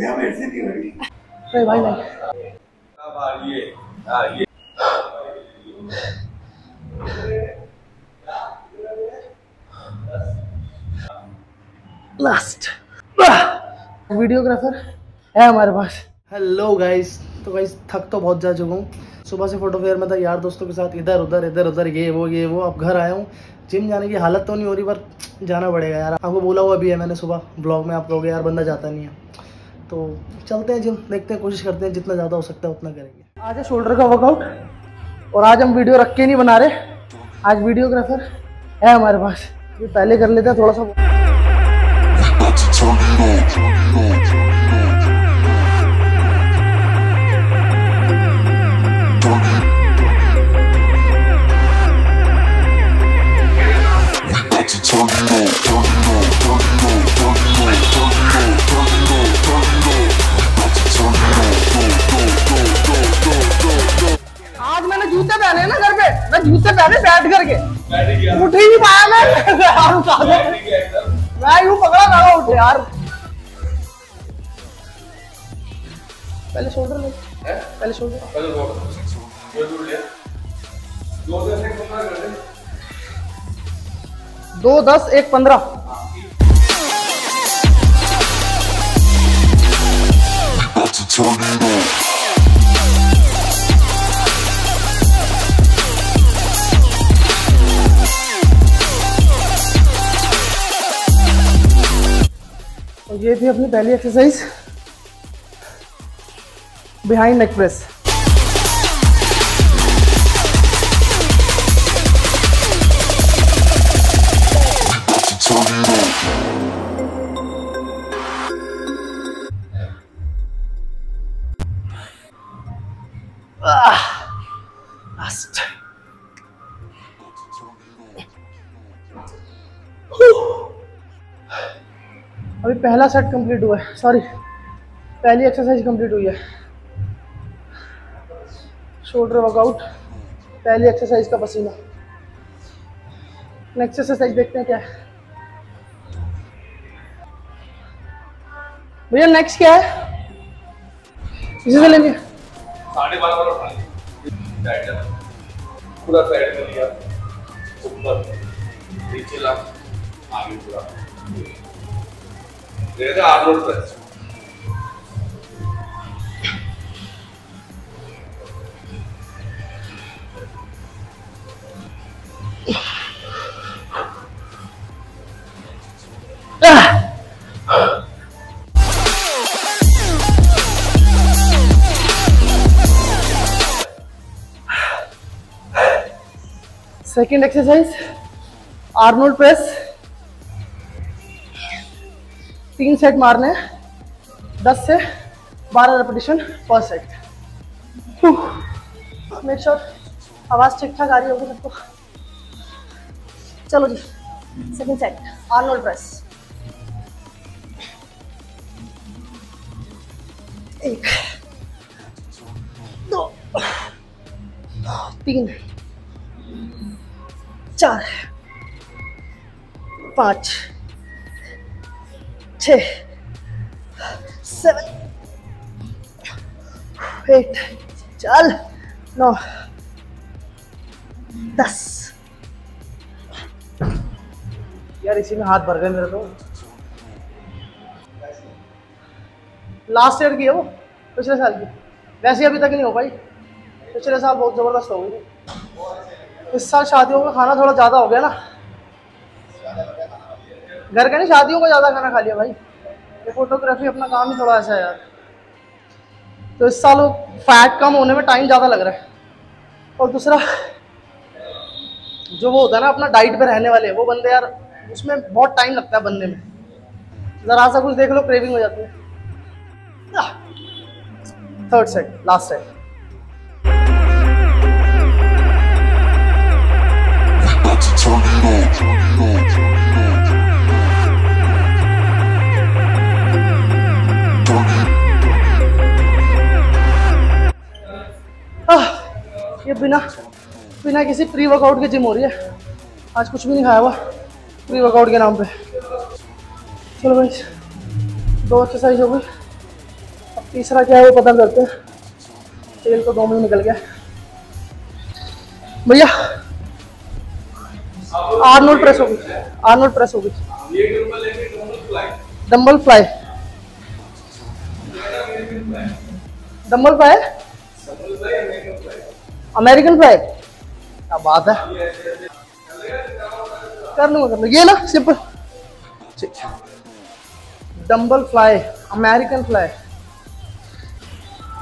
भाई भाई last videographer है हमारे पास। हेलो गाइस तो गाइस थक तो बहुत जा चुका हूँ। सुबह से फ़ोटो फेयर में था यार दोस्तों के साथ इधर उधर इधर उधर ये वो ये वो। अब घर आया हूँ। जिम जाने की हालत तो नहीं हो रही पर जाना पड़ेगा यार। आपको बोला हुआ भी है मैंने सुबह। ब्लॉग में आप लोग यार बंदा जाता नहीं है। तो चलते हैं जिम देखते हैं कोशिश करते हैं जितना ज़्यादा हो सकता है उतना करेंगे। आज है शोल्डर का वर्कआउट और आज हम वीडियो रख के नहीं बना रहे। आज वीडियोग्राफर है हमारे पास। ये पहले कर लेते हैं थोड़ा सा पे मैं जूते पहने बैठ करके। उठ ही नहीं पाया मैं। मैं यूँ पकड़ा खड़ा उठ यार। पहले शोल्डर ले। पहले शोल्डर पहले दौड़ दो दस, एक पंद्रह। दे दस एक पंद्रह turn it on. और ये थी अपनी पहली एक्सरसाइज बिहाइंड नेक प्रेस पहला सेट कंप्लीट हुआ है। सॉरी पहली एक्सरसाइज कंप्लीट हुई है। शोल्डर वर्कआउट पहली एक्सरसाइज का पसीना। नेक्स्ट एक्सरसाइज देखते हैं क्या है। भैया नेक्स्ट क्या है? इसी से लेंगे। साढ़े बारह बार उठा लिया साइड का पूरा साइड कर लिया। ऊपर। नीचे ला। आगे पूरा। देखते आठ rod press second exercise Arnold press तीन सेट मारने दस से बारह रेपिटेशन पर सेट मेक श्योर आवाज़ ठीक ठाक आ रही होगी सबको। चलो जी सेकेंड सेट आर्नोल्ड प्रेस एक, दो, तीन, चार, पाँच छ सेवन एट चल, नौ, दस। यार इसी में हाथ भर गए मेरे तो। लास्ट ईयर की है वो, पिछले साल की। वैसे अभी तक नहीं हो पाई। पिछले साल बहुत ज़बरदस्त हो गई। इस साल शादियों का खाना थोड़ा ज़्यादा हो गया ना। घर का नहीं, शादियों का ज़्यादा खाना खा लिया भाई। ये फोटोग्राफी अपना काम ही थोड़ा ऐसा है यार। तो इस साल फैट कम होने में टाइम ज़्यादा लग रहा है। और दूसरा, जो वो होता है ना, अपना डाइट पे रहने वाले, वो बंदे यार, उसमें बहुत टाइम लगता है बनने में। ज़रा सा कुछ देख लो क्रेविंग हो जाती है। थर्ड सेट लास्ट सेट ये बिना बिना किसी प्री वर्कआउट के जिम हो रही है। आज कुछ भी नहीं खाया हुआ प्री वर्कआउट के नाम पे। चलो भाई, दो एक्सरसाइज हो गई अब तीसरा क्या है वो पता करते हैं। तेल तो दो में निकल गया। भैया आर्नोल्ड प्रेस हो गई। आर्नोल्ड प्रेस हो गई। Dumbbell fly dumbbell fly American fly क्या बात है? कर लूँगा कर लूँगा। ये ना, simple. Dumbbell fly, American fly.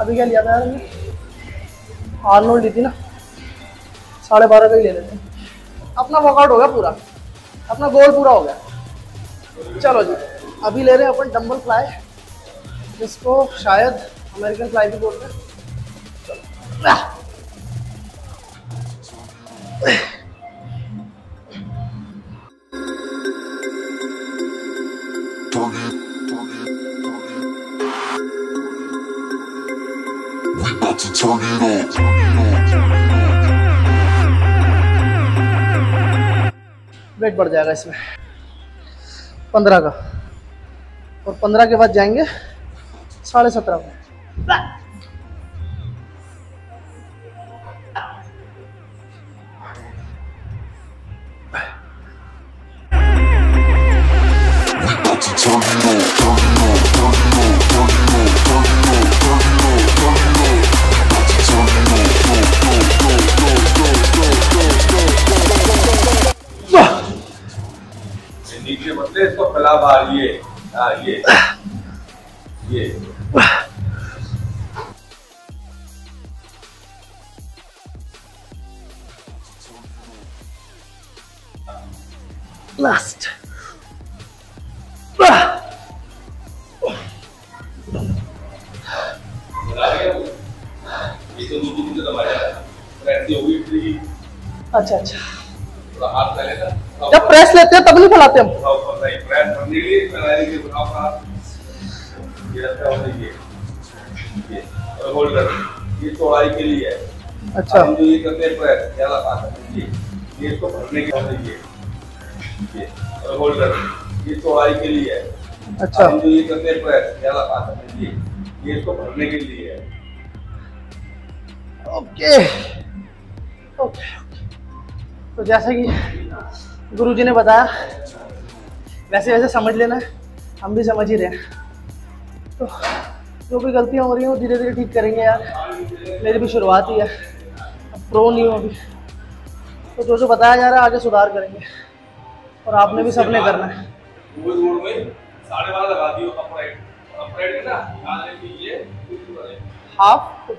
अभी क्या लिया था यार हमने? आर्नोल्ड ली थी ना। साढ़े बारह का ही ले लेते हैं। अपना वर्कआउट हो गया पूरा। अपना गोल पूरा हो गया। चलो जी, अभी ले रहे हैं अपन डंबल फ्लाई। जिसको शायद अमेरिकन फ्लाई भी बोलते हैं। चलो। वेट बढ़ जाएगा इसमें। पंद्रह का। और पंद्रह के बाद जाएँगे साढ़े सत्रह का नीचे बदले इसको फैला बाहर ये हाँ ये ये लास्ट अच्छा अच्छा। हाथ पहले ना जब प्रेस लेते हैं तब नहीं फैलाते हम। नहीं प्रेस करने के लिए फैलाने के लिए उठाओ हाथ ये रखा होता है ये। ये और होल्ड कर। ये चौड़ाई के लिए है। अच्छा। हम जो ये करते हैं प्रेस ज़्यादा पास है ये। ये इसको भरने के लिए ये। ये और होल्ड कर। ये चौड़ाई के लिए है। अच्छा। हम जो ये करते हैं प्रेस ज़्यादा पास है ये। ये इसको भरने के लिए है। ओके ओके तो जैसा कि गुरुजी ने बताया वैसे वैसे समझ लेना है हम भी समझ ही रहे हैं। तो जो भी गलतियाँ हो रही हैं वो धीरे धीरे ठीक करेंगे यार। मेरी भी शुरुआत ही है अब प्रो नहीं हूँ अभी। तो जो जो बताया जा रहा है आगे सुधार करेंगे। और आपने भी सबने करना है। हाफ़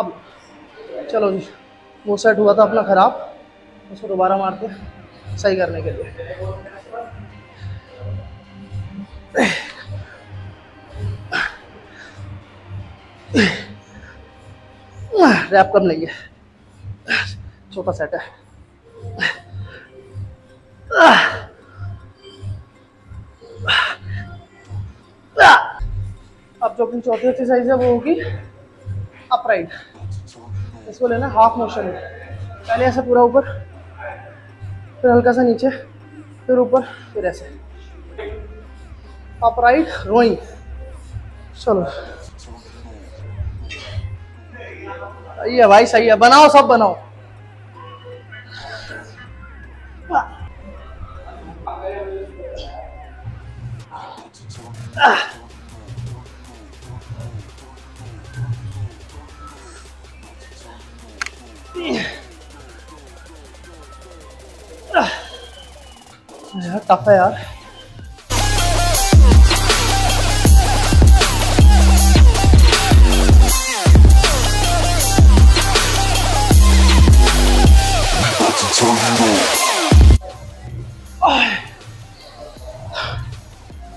अब चलो जी वो सेट हुआ था अपना ख़राब। उसको दोबारा मारते हैं, सही करने के लिए। रैप कम नहीं है छोटा सेट है। अब जो अपनी चौथी एक्सरसाइज है वो होगी अपराइट इसको लेना हाफ़ मोशन पहले ऐसे पूरा ऊपर। फिर हल्का सा नीचे, फिर ऊपर, फिर ऐसे। अपराइट रोइंग चलो। सही है भाई, सही है। बनाओ, सब बनाओ। यार está fea.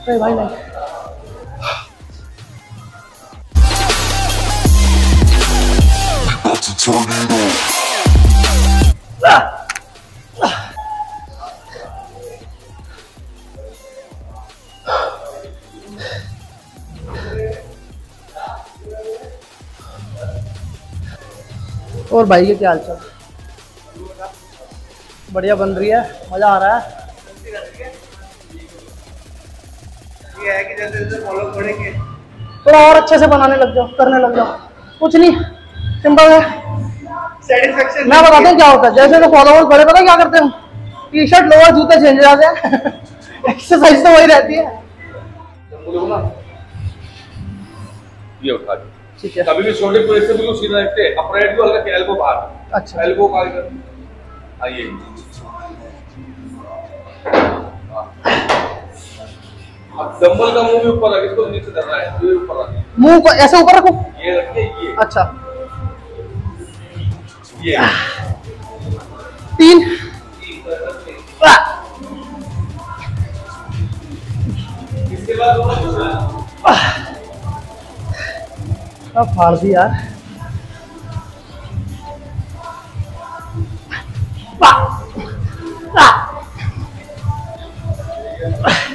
Very my leg. about to turn it on. Ah! और भाई के क्या हाल चाल? बढ़िया बन रही है मज़ा आ रहा है। ये है कि जैसे जैसे फॉलो करेंगे थोड़ा और अच्छे से बनाने लग जाओ करने लग जाओ। कुछ नहीं सिंपल है। सेटिस्फेक्शन मैं बताता हूँ क्या होता है जैसे तो फॉलोवर्स बड़े पता क्या करते हैं? टी शर्ट लोअर जूते चेंज हो जाते हैं। एक्सरसाइज तो वही रहती है। ये उठा दो। ठीक है। कभी भी छोटे को ऐसे बिल्कुल सीधा रखते हैं अपराइट को हल्का एल्बो बाहर। अच्छा। एल्बो बाहर कर आइए। अब डंबल का मुँह भी ऊपर रख इसको नीचे धरना है ये ऊपर रख। मुँह को ऐसे ऊपर रखो। ये रखिए ये। अच्छा। ये। तीन। इसके बाद अब फाड़ दी यार।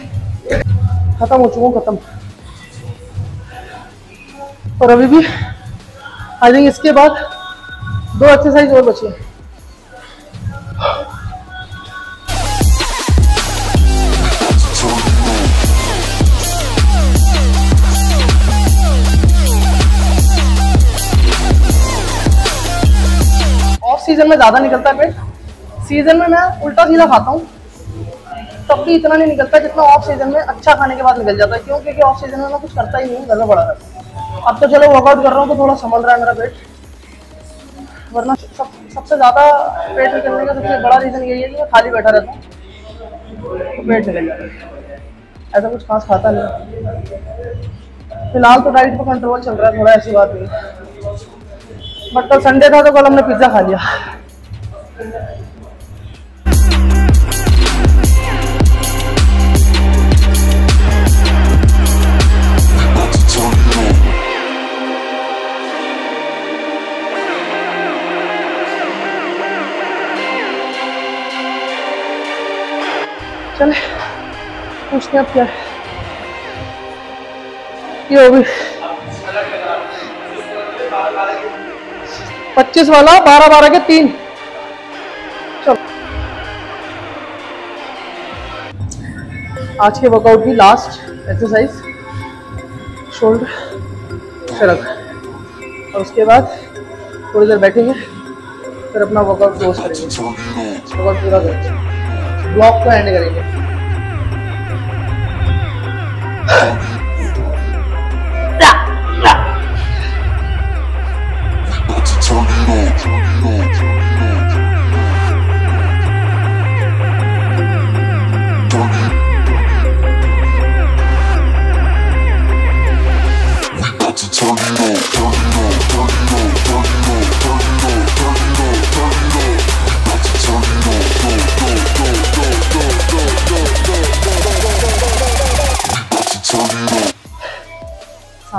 खत्म हो चुका खत्म और अभी भी आई थिंक इसके बाद दो एक्सरसाइज और बची है सीज़न में ज़्यादा निकलता है पेट सीज़न में मैं उल्टा सीधा खाता हूँ। तब भी इतना नहीं निकलता जितना ऑफ़ सीज़न में अच्छा खाने के बाद निकल जाता है, क्यों? क्योंकि ऑफ़ सीज़न में मैं कुछ करता ही नहीं घर में पड़ा रहता अब तो चलो वर्कआउट कर रहा हूँ तो थोड़ा संभल रहा है मेरा पेट। वरना सब, सबसे ज़्यादा पेट निकलने का सबसे बड़ा रीजन यही है कि मैं खाली बैठा रहता हूँ। तो पेट निकल जाता है। ऐसा कुछ खास खाता नहीं। फ़िलहाल तो डाइट पर कंट्रोल चल रहा है, थोड़ा ऐसी बात नहीं। बट कल संडे था तो कल हमने पिज़्ज़ा खा लिया। चले, पूछते अब क्या ये हो गई। पच्चीस वाला बारह बारह के तीन। चलो। आज के वर्कआउट की लास्ट एक्सरसाइज शोल्डर शरक और उसके बाद थोड़ी देर बैठेंगे फिर अपना वर्कआउट क्लोज करेंगे। वर्कआउट पूरा करेंगे ब्लॉक को एंड करेंगे।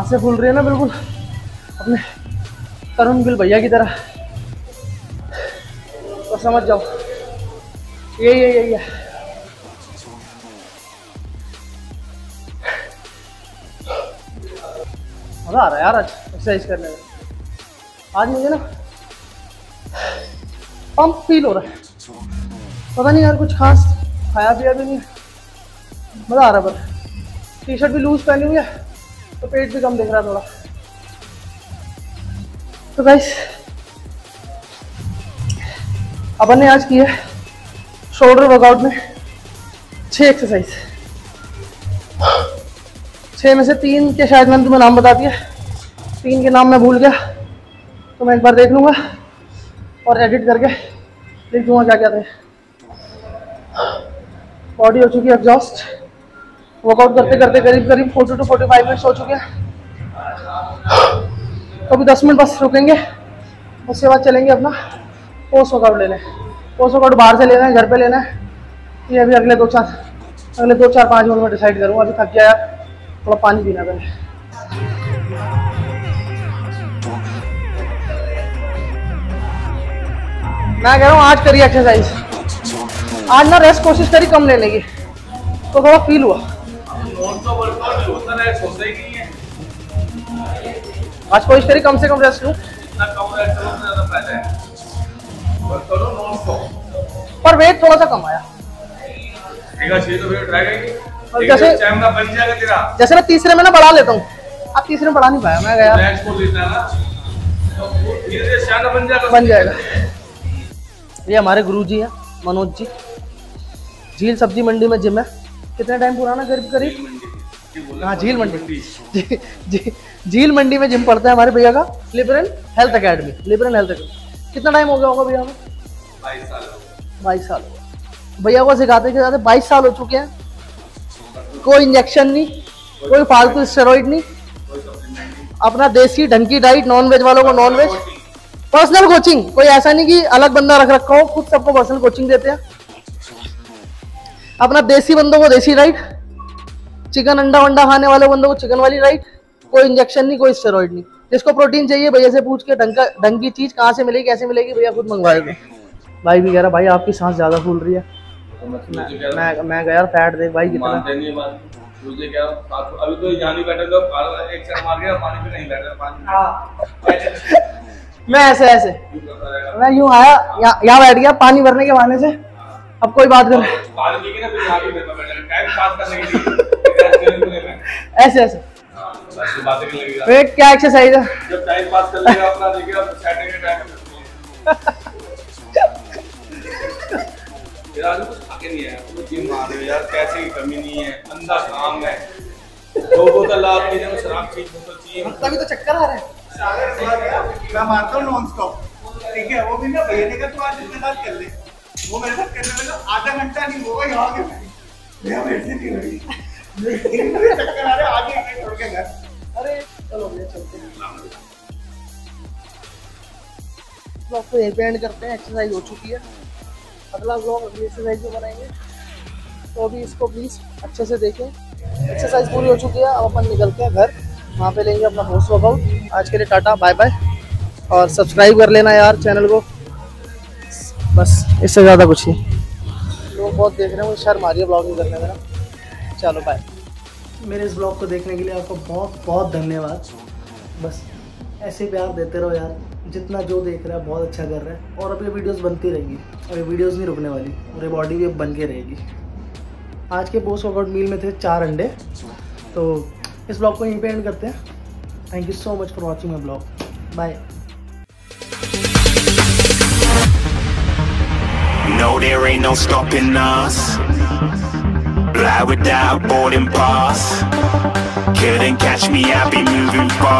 साँसें फूल रही है ना, बिल्कुल। अपने तरुण गिल भैया की तरह। तो समझ जाओ। यही है यही है मज़ा आ रहा है यार आज एक्सरसाइज करने में। आज मुझे ना पंप फील हो रहा है। पता नहीं यार कुछ खास खाया पिया भी नहीं मज़ा आ रहा है पर। टी शर्ट भी लूज पहनी हुई है। तो पेट भी कम दिख रहा थोड़ा। तो गाइस अपन ने आज की है शोल्डर वर्कआउट में छः एक्सरसाइज छः में से तीन के शायद मैंने तुम्हें नाम बता दिया। तीन के नाम मैं भूल गया तो मैं एक बार देख लूँगा और एडिट करके लिख दूँगा क्या क्या थे। बॉडी हो चुकी है एग्जॉस्ट वर्कआउट करते करते करीब करीब forty two forty five minutes हो चुके हैं। तो अभी दस मिनट बस रुकेंगे उसके बाद चलेंगे अपना पोस्ट वर्कआउट लेने। पोस्ट वर्कआउट बाहर से लेना है घर पे लेना है। ये अभी अगले दो चार अगले दो चार पाँच मिनट में डिसाइड करूँगा। अभी थक गया यार थोड़ा पानी पीना पहले। मैं कह रहा हूँ आज करिए एक्सरसाइज आज ना रेस्ट कोशिश करी कम लेने की तो थोड़ा फील हुआ। नॉन तो वर्कआउट होता है। सोचता ही नहीं है आज कोशिश करी कम से कम रेस्ट लूँ? जितना कम रेस्ट करो उतना ज़्यादा फ़ायदा है। वर्क करो नॉन स्टॉप पर वेट थोड़ा सा कम आया। ठीक है तो फिर ट्राई करेंगे जैसे- बन जाएगा तेरा। जैसे मैं तीसरे में ना बढ़ा लेता हूँ। आप तीसरे में बढ़ा नहीं पाया मैं गया। मैच को लेता ना। तो बन जाएगा। बन जाएगा। ये हमारे गुरु जी हैं मनोज जी। झील सब्ज़ी मंडी में जिम है। कितने टाइम पुराना? करीब करीब हाँ झील मंडी। झील मंडी में जिम पड़ता है हमारे भैया का liberal health academy liberal health academy कितना टाइम हो गया होगा भैया? को बाईस साल हो बाईस साल भैया को सिखाते सिखाते बाईस साल हो चुके हैं। कोई इंजेक्शन नहीं कोई फालतू स्टेरॉइड नहीं। नहीं। अपना देसी ढंग की डाइट नॉन वेज वालों को नॉन वेज पर्सनल कोचिंग कोई ऐसा नहीं कि अलग बंदा रख रखा हो खुद सबको पर्सनल कोचिंग देते हैं। अपना देसी बंदों को देसी राइट चिकन अंडा वंडा खाने वाले बंदों को चिकन वाली राइट कोई इंजेक्शन नहीं कोई स्टेरॉइड नहीं। जिसको प्रोटीन चाहिए भैया से पूछ के ढंग का ढंग की चीज़ कहाँ से मिलेगी कैसे मिलेगी भैया खुद मंगवाएगा। भाई भी कह रहा भाई आपकी सांस ज़्यादा फूल रही है। तो मैं मैं मैं गया यार फैट देख भाई कितना क्या अभी तो यहाँ नहीं बैठे तो एक मार गया पानी पे नहीं बैठा पानी मैं ऐसे ऐसे। मैं यूँ आया यहाँ बैठ गया पानी भरने के बहाने से। अब कोई बात कर के के ऐसे ऐसे। हाँ, बातें क्या एक्सरसाइज है? जब टाइम पास कर लेगा अपना देखिएगा सेटिंग के टाइम यार कुछ खाके नहीं है वो जिम मार रहे हो यार पैसे की कमी नहीं है अंधा काम है। दो बोतल आप पीने में शराब चाहिए बोतल चाहिए। तभी तो चक्कर आ रहे हैं। मैं मारता हूँ नॉन स्टॉप ठीक है वो भी ना भैया ने कहा तू आज इसके साथ कर ले। वो मेरे साथ करने लगा, आधा घंटा नहीं होगा यहाँ के मैं। मेरे से नहीं रही। चक्कर आ रहे आगे एक छोड़ के घर। अरे, चलो भैया, चलते हैं। ब्लॉग को यहीं पे एंड करते हैं एक्सरसाइज हो चुकी है। अगला ब्लॉग अगली एक्सरसाइज में बनाएँगे। तो अभी इसको प्लीज़ अच्छे से देखें। एक्सरसाइज पूरी हो चुकी है, अब अपन निकलते हैं घर। वहाँ पे लेंगे अपना पोस्ट वर्कआउट आज के लिए टाटा बाय बाय और सब्सक्राइब कर लेना यार चैनल को। बस इससे ज़्यादा कुछ नहीं। लोग बहुत देख रहे हैं मुझे शर्म आ रही है ब्लॉगिंग करने में ना। चलो बाय मेरे इस ब्लॉग को देखने के लिए आपको बहुत बहुत धन्यवाद। बस ऐसे प्यार देते रहो यार। जितना जो देख रहा है बहुत अच्छा कर रहा है। और अब ये वीडियोस बनती रहेंगी। और ये वीडियोस नहीं रुकने वाली। और ये बॉडी भी अब बन के रहेगी। आज के पोस्ट वर्कआउट मील में थे चार अंडे। तो इस ब्लॉग को यहीं पे एंड करते हैं। Thank you so much for watching my blog bye No, there ain't no stopping us. Fly without boarding pass. Couldn't catch me, I'll be moving fast.